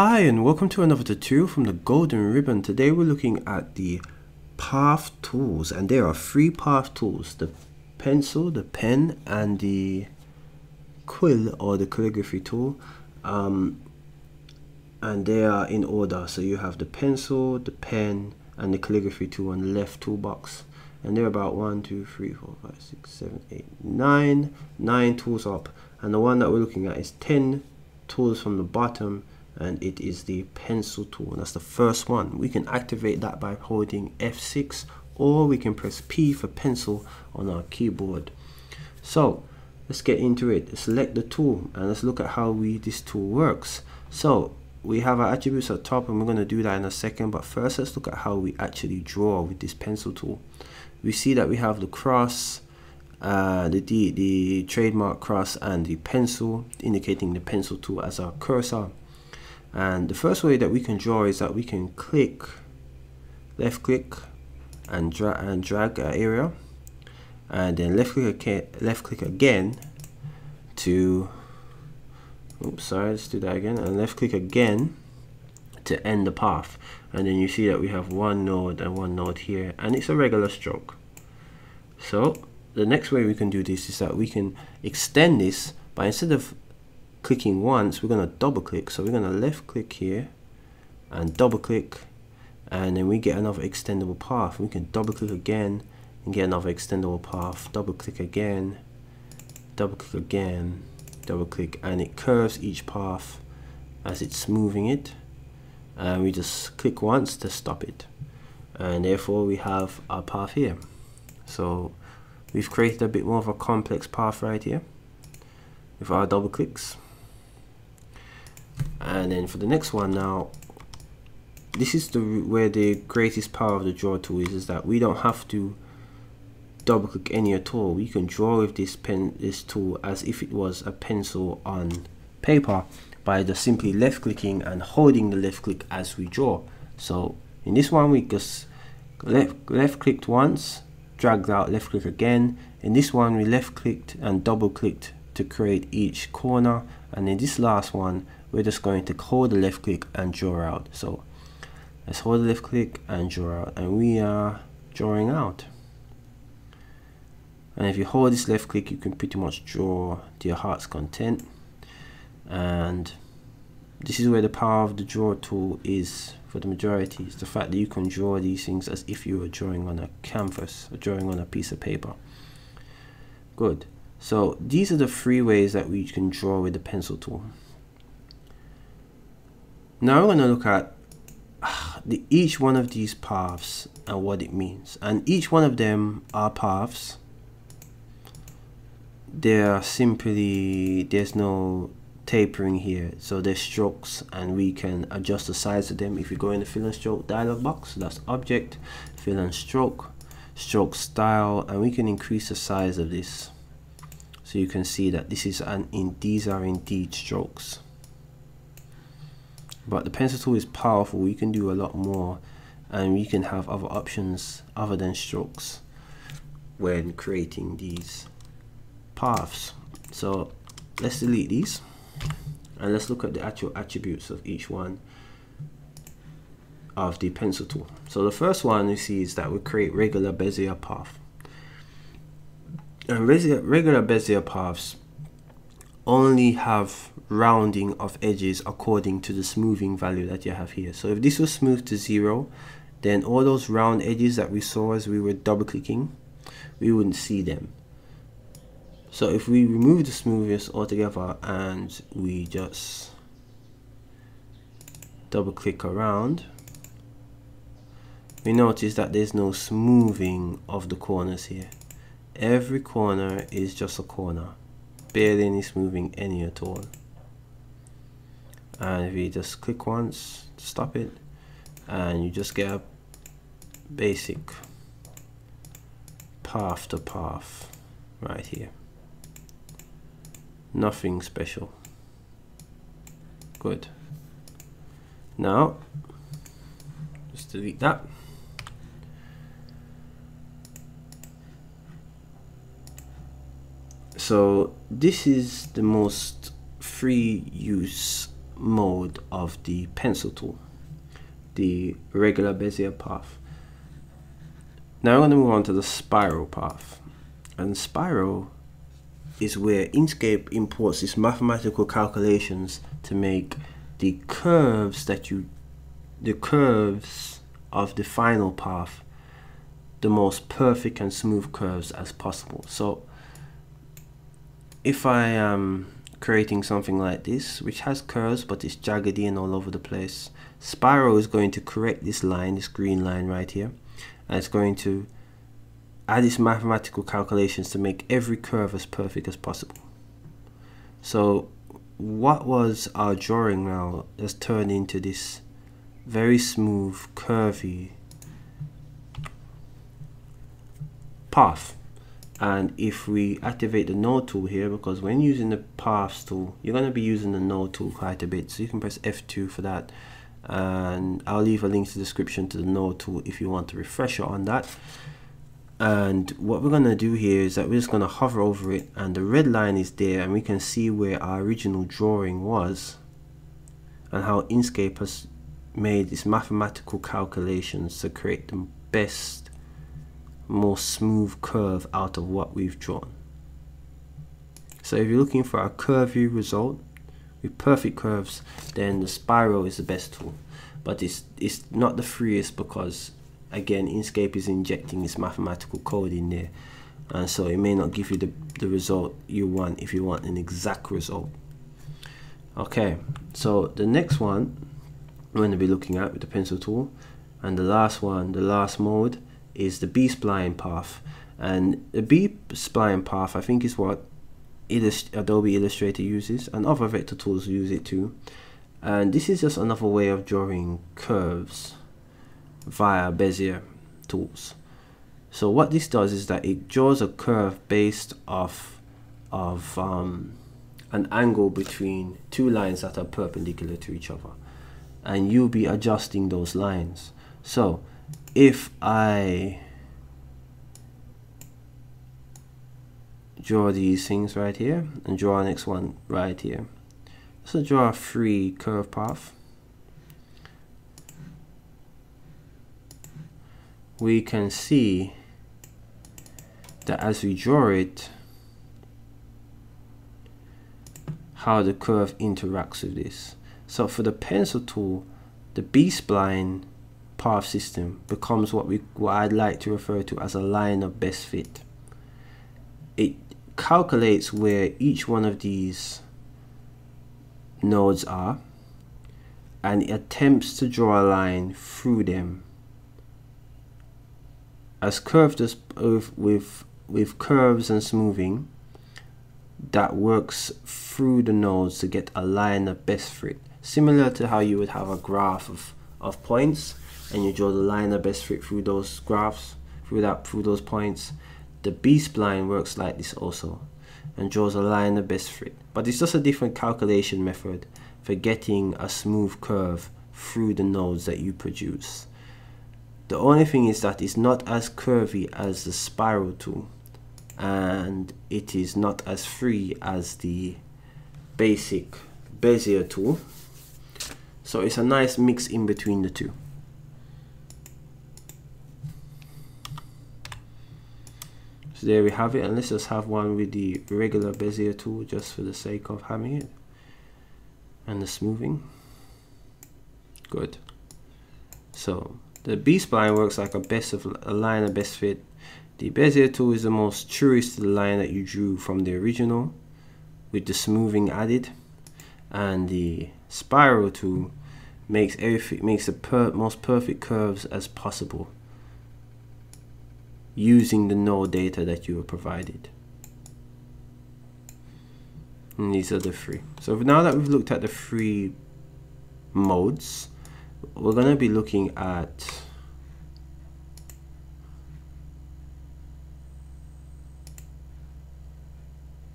Hi and welcome to another tutorial from the Golden Ribbon. Today we're looking at the path tools and there are three path tools. The pencil, the pen and the quill or the calligraphy tool. Um, and they are in order. So you have the pencil, the pen and the calligraphy tool on the left toolbox. And they're about one, two, three, four, five, six, seven, eight, nine, nine tools up. And the one that we're looking at is 10 tools from the bottom and it is the pencil tool. That's the first one. We can activate that by holding F6 or we can press P for pencil on our keyboard. So let's get into it. Select the tool and let's look at how we this tool works. So we have our attributes at top and we're going to do that in a second but first let's look at how we actually draw with this pencil tool. We see that we have the cross uh, the, the, the trademark cross and the pencil indicating the pencil tool as our cursor and the first way that we can draw is that we can click left click and, dra and drag an area. And then left click left click again to oops sorry let's do that again. And left click again to end the path. And then you see that we have one node and one node here and it's a regular stroke. So the next way we can do this is that we can extend this by instead of clicking once we're going to double click. So we're going to left click here and double click and then we get another extendable path. We can double click again and get another extendable path. Double click again double click again double click and it curves each path as it's moving it. And we just click once to stop it. And therefore we have our path here. So we've created a bit more of a complex path right here with our double clicks and then for the next one now this is the where the greatest power of the draw tool is is that we don't have to double click any at all. We can draw with this pen this tool as if it was a pencil on paper by just simply left clicking and holding the left click as we draw. So in this one we just left left clicked once dragged out left click again. In this one we left clicked and double clicked to create each corner. And in this last one we're just going to hold the left click and draw out. So let's hold the left click and draw out and we are drawing out. And if you hold this left click you can pretty much draw to your heart's content. And this is where the power of the draw tool is for the majority. It's the fact that you can draw these things as if you were drawing on a canvas or drawing on a piece of paper. Good. So these are the three ways that we can draw with the pencil tool now we're going to look at ah, the, each one of these paths and what it means. And each one of them are paths. They're simply, there's no tapering here. So there's strokes and we can adjust the size of them. If you go in the fill and stroke dialog box, that's object, fill and stroke, stroke style, and we can increase the size of this. So you can see that this is an in these are indeed strokes but the pencil tool is powerful. You can do a lot more and you can have other options other than strokes when creating these paths. So let's delete these and let's look at the actual attributes of each one of the pencil tool. So the first one you see is that we create regular Bezier path. And regular Bezier paths only have rounding of edges according to the smoothing value that you have here. So if this was smooth to zero, then all those round edges that we saw as we were double clicking, we wouldn't see them. So if we remove the smoothness altogether and we just double click around, we notice that there's no smoothing of the corners here. Every corner is just a corner, barely any smoothing any at all and if you just click once stop it and you just get a basic path to path right here. Nothing special. Good. Now just delete that. So this is the most free use mode of the pencil tool, the regular Bezier path. Now I'm going to move on to the spiral path. And spiral is where Inkscape imports these mathematical calculations to make the curves that you, the curves of the final path, the most perfect and smooth curves as possible. So if I am creating something like this, which has curves but it's jaggedy and all over the place, Spiral is going to correct this line, this green line right here, and it's going to add its mathematical calculations to make every curve as perfect as possible. So what was our drawing now has turned into this very smooth, curvy path. And if we activate the node tool here, because when using the paths tool, you're going to be using the node tool quite a bit. So you can press F2 for that. And I'll leave a link to the description to the node tool if you want to refresher on that and what we're going to do here is that we're just going to hover over it and the red line is there and we can see where our original drawing was and how Inkscape has made these mathematical calculations to create the best more smooth curve out of what we've drawn. So if you're looking for a curvy result with perfect curves then the spiral is the best tool. But it's it's not the freest because again Inkscape is injecting this mathematical code in there. And so it may not give you the, the result you want if you want an exact result. Okay so the next one we're going to be looking at with the pencil tool and the last one the last mode is the B-spline path and the B-spline path I think is what Illust Adobe Illustrator uses and other vector tools use it too and this is just another way of drawing curves via Bezier tools. So what this does is that it draws a curve based off of um, an angle between two lines that are perpendicular to each other and you'll be adjusting those lines. So if I draw these things right here and draw the next one right here. So draw a free curve path we can see that as we draw it how the curve interacts with this so for the pencil tool the B-spline path system becomes what we what I'd like to refer to as a line of best fit. It calculates where each one of these nodes are and it attempts to draw a line through them. As curved as with, with with curves and smoothing that works through the nodes to get a line of best fit. Similar to how you would have a graph of, of points and you draw the line of best fit through those graphs through that through those points the B-spline works like this also and draws a line of best fit but it's just a different calculation method for getting a smooth curve through the nodes that you produce the only thing is that it's not as curvy as the spiral tool and it is not as free as the basic Bezier tool. So it's a nice mix in between the two. So there we have it and let's just have one with the regular Bezier tool just for the sake of having it and the smoothing. Good. So the B-spline works like a best of a line of best fit. The Bezier tool is the most truest to the line that you drew from the original with the smoothing added. And the spiral tool makes everything makes the per most perfect curves as possible using the node data that you were provided. And these are the three. So now that we've looked at the three modes, we're going to be looking at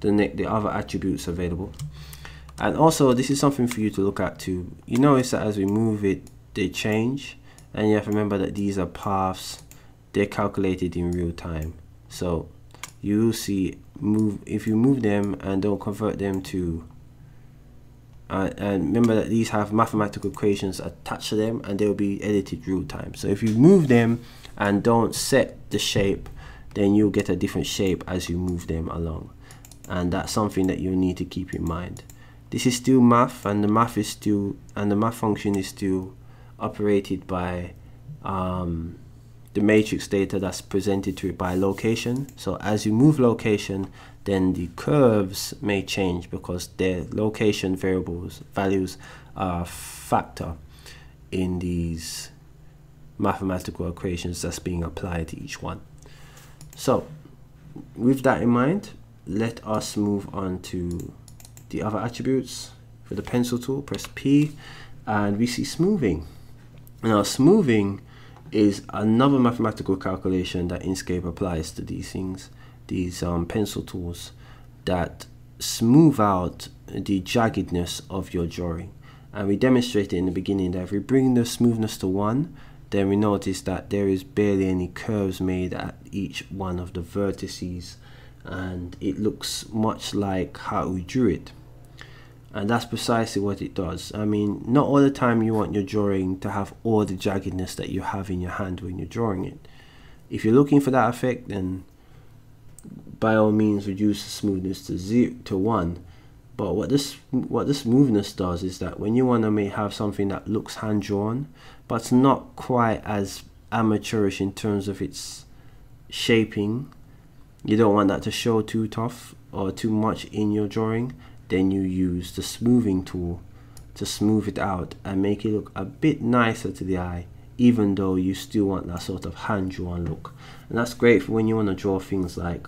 the the other attributes available and also this is something for you to look at too you notice that as we move it they change and you have to remember that these are paths they're calculated in real time. So you will see move if you move them and don't convert them to uh, and remember that these have mathematical equations attached to them and they'll be edited real time. So if you move them and don't set the shape then you'll get a different shape as you move them along. And that's something that you need to keep in mind. This is still math and the math is still and the math function is still operated by um, the matrix data that's presented to it by location. So as you move location then the curves may change because their location variables values are factor in these mathematical equations that's being applied to each one. So with that in mind let us move on to the other attributes. For the pencil tool press P and we see smoothing. Now smoothing is another mathematical calculation that Inkscape applies to these things these um, pencil tools that smooth out the jaggedness of your drawing. And we demonstrated in the beginning that if we bring the smoothness to 1 then we notice that there is barely any curves made at each one of the vertices and it looks much like how we drew it and that's precisely what it does. I mean not all the time you want your drawing to have all the jaggedness that you have in your hand when you're drawing it. If you're looking for that effect then by all means reduce the smoothness to zero to one. But what this what the smoothness does is that when you want to may have something that looks hand drawn but it's not quite as amateurish in terms of its shaping you don't want that to show too tough or too much in your drawing then you use the smoothing tool to smooth it out and make it look a bit nicer to the eye even though you still want that sort of hand drawn look. And that's great for when you want to draw things like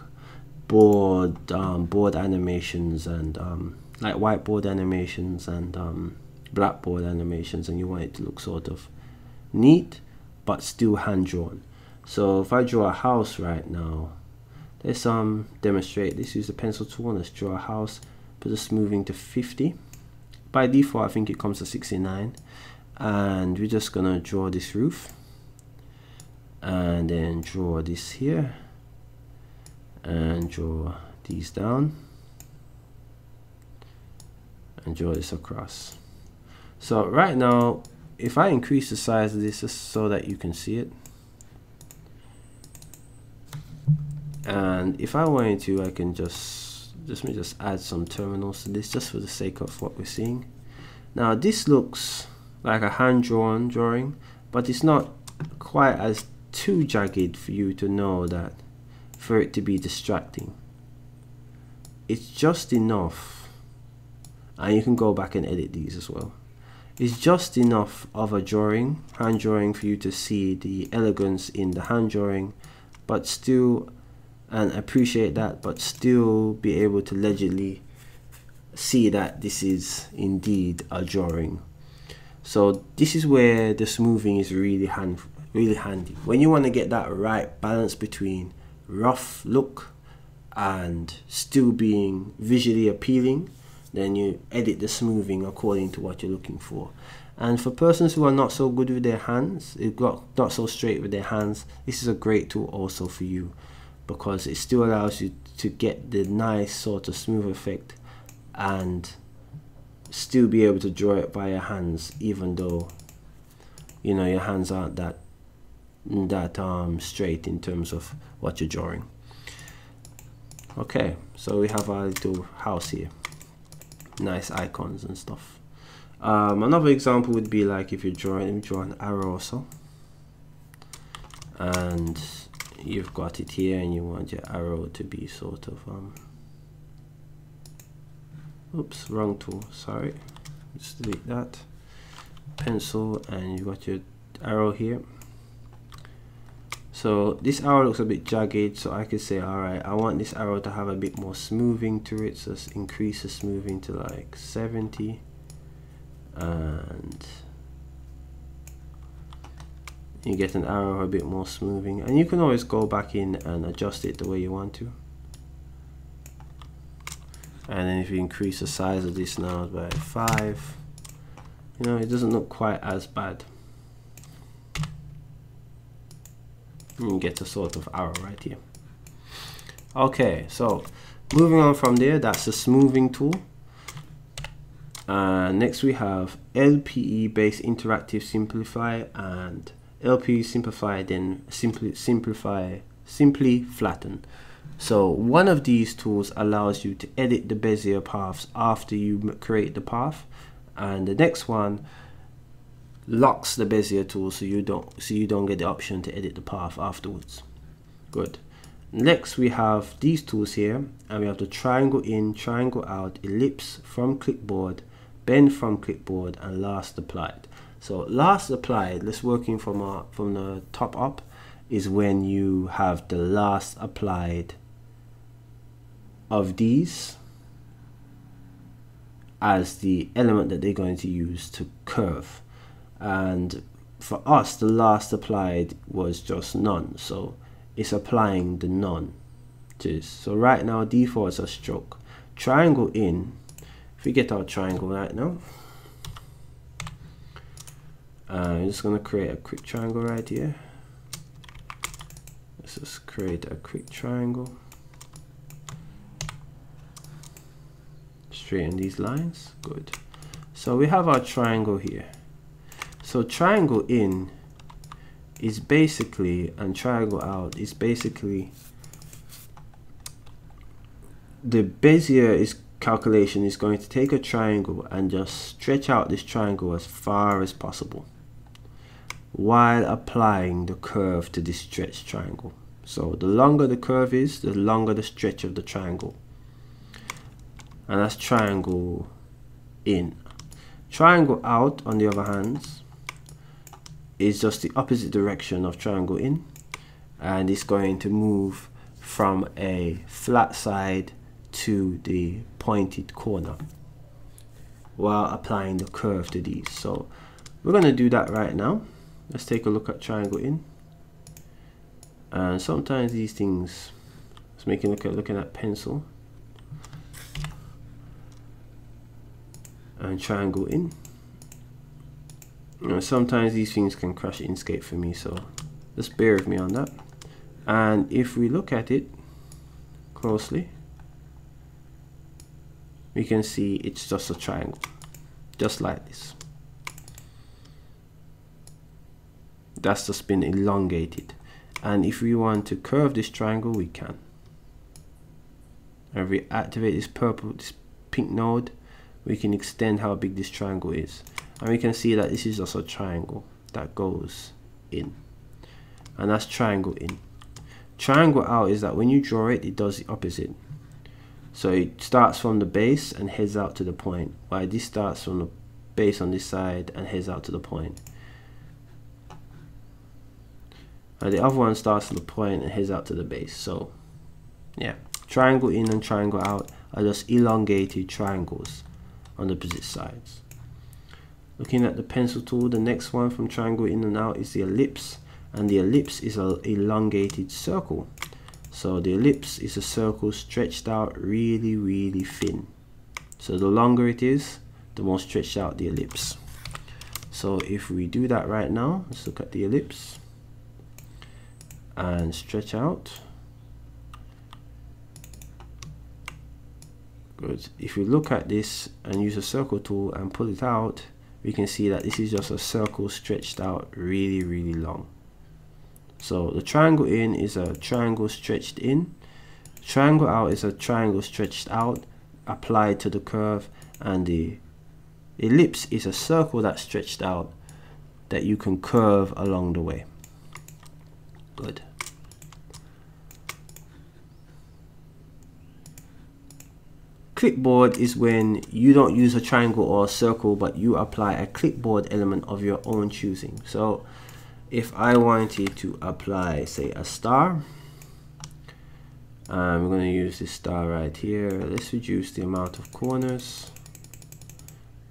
board um, board animations and um, like whiteboard animations and um, blackboard animations and you want it to look sort of neat but still hand drawn so if I draw a house right now let's um demonstrate. This use the pencil tool. And let's draw a house the smoothing to 50 by default I think it comes to 69 and we're just gonna draw this roof. And then draw this here. And draw these down. And draw this across. So right now if I increase the size of this just so that you can see it. And if I wanted to I can just just let me just add some terminals to this just for the sake of what we're seeing. Now this looks like a hand-drawn drawing but it's not quite as too jagged for you to know that for it to be distracting. It's just enough and you can go back and edit these as well. It's just enough of a drawing hand drawing for you to see the elegance in the hand drawing but still and appreciate that but still be able to legibly see that this is indeed a drawing. So this is where the smoothing is really hand really handy. When you want to get that right balance between rough look and still being visually appealing then you edit the smoothing according to what you're looking for. And for persons who are not so good with their hands got not so straight with their hands this is a great tool also for you because it still allows you to get the nice sort of smooth effect and still be able to draw it by your hands even though you know your hands aren't that that um, straight in terms of what you're drawing. Okay so we have our little house here. Nice icons and stuff. Um, another example would be like if you're drawing draw an arrow also and you've got it here and you want your arrow to be sort of um, oops wrong tool sorry. Let's delete that. Pencil and you got your arrow here. So this arrow looks a bit jagged so I could say alright I want this arrow to have a bit more smoothing to it so let's increase the smoothing to like 70 and you get an arrow a bit more smoothing and you can always go back in and adjust it the way you want to. And then if you increase the size of this now by 5 you know it doesn't look quite as bad. You get a sort of arrow right here. Okay so moving on from there that's the smoothing tool. Uh, next we have LPE based interactive simplify and LPE simplify then simply simplify simply flatten. So one of these tools allows you to edit the Bezier paths after you create the path. And the next one locks the Bezier tool so you don't so you don't get the option to edit the path afterwards. Good. Next we have these tools here and we have the triangle in triangle out ellipse from clipboard bend from clipboard and last applied so last applied let's working from our, from the top up is when you have the last applied of these as the element that they're going to use to curve. And for us the last applied was just none. So it's applying the none to this. So right now default is a stroke. Triangle in. If we get our triangle right now Uh, I'm just gonna create a quick triangle right here. Let's just create a quick triangle. Straighten these lines good. So we have our triangle here. So triangle in is basically and triangle out is basically the Bezier is calculation is going to take a triangle and just stretch out this triangle as far as possible while applying the curve to this stretched triangle. So the longer the curve is the longer the stretch of the triangle. And that's triangle in. Triangle out on the other hand is just the opposite direction of triangle in. And it's going to move from a flat side to the pointed corner while applying the curve to these. So we're going to do that right now let's take a look at triangle in and sometimes these things let's make a look at looking at pencil and triangle in you know, sometimes these things can crash Inkscape for me, so just bear with me on that. And if we look at it closely, we can see it's just a triangle, just like this. That's just been elongated. And if we want to curve this triangle, we can. And we activate this purple, this pink node, we can extend how big this triangle is. And we can see that this is also a triangle that goes in. And that's triangle in. Triangle out is that when you draw it it does the opposite. So it starts from the base and heads out to the point while this starts from the base on this side and heads out to the point the other one starts from the point and heads out to the base so yeah triangle in and triangle out are just elongated triangles on the opposite sides Looking at the pencil tool, the next one from triangle in and out is the ellipse. And the ellipse is an elongated circle. So the ellipse is a circle stretched out really, really thin. So the longer it is, the more stretched out the ellipse. So if we do that right now, let's look at the ellipse and stretch out. Good. If we look at this and use a circle tool and pull it out, we can see that this is just a circle stretched out really really long so the triangle in is a triangle stretched in triangle out is a triangle stretched out applied to the curve and the ellipse is a circle that's stretched out that you can curve along the way good. Clipboard is when you don't use a triangle or a circle but you apply a clipboard element of your own choosing. So if I wanted to apply say a star I'm going to use this star right here. Let's reduce the amount of corners.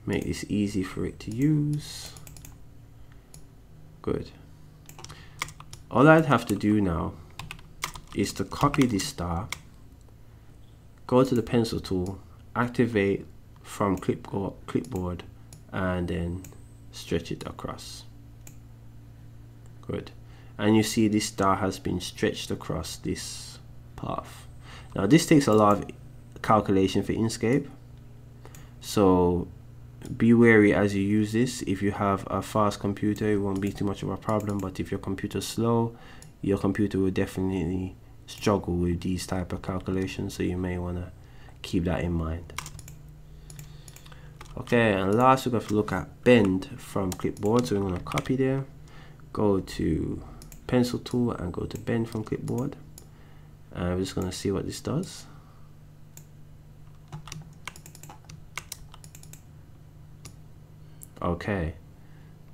Make this easy for it to use. Good all I'd have to do now is to copy this star go to the pencil tool, activate from clipboard, and then stretch it across. Good. And you see this star has been stretched across this path. Now this takes a lot of calculation for Inkscape. So be wary as you use this. If you have a fast computer it won't be too much of a problem but if your computer's slow your computer will definitely struggle with these type of calculations so you may want to keep that in mind. Okay and last we're going to look at bend from clipboard so we're going to copy there go to pencil tool and go to bend from clipboard. And we're just going to see what this does okay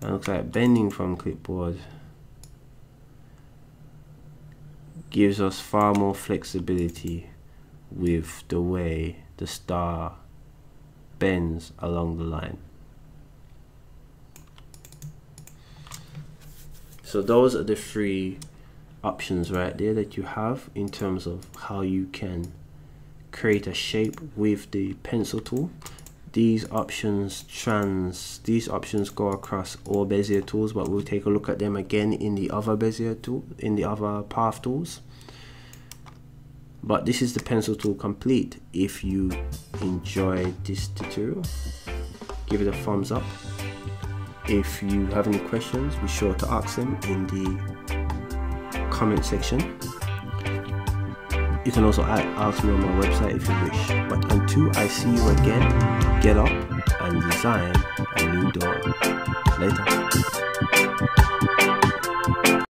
it looks like bending from clipboard gives us far more flexibility with the way the star bends along the line. So those are the three options right there that you have in terms of how you can create a shape with the pencil tool these options trans these options go across all bezier tools but we'll take a look at them again in the other bezier tool in the other path tools. But this is the pencil tool complete if you enjoyed this tutorial. Give it a thumbs up. If you have any questions be sure to ask them in the comment section you can also ask me on my website if you wish but until I see you again get up and design a new door. Later.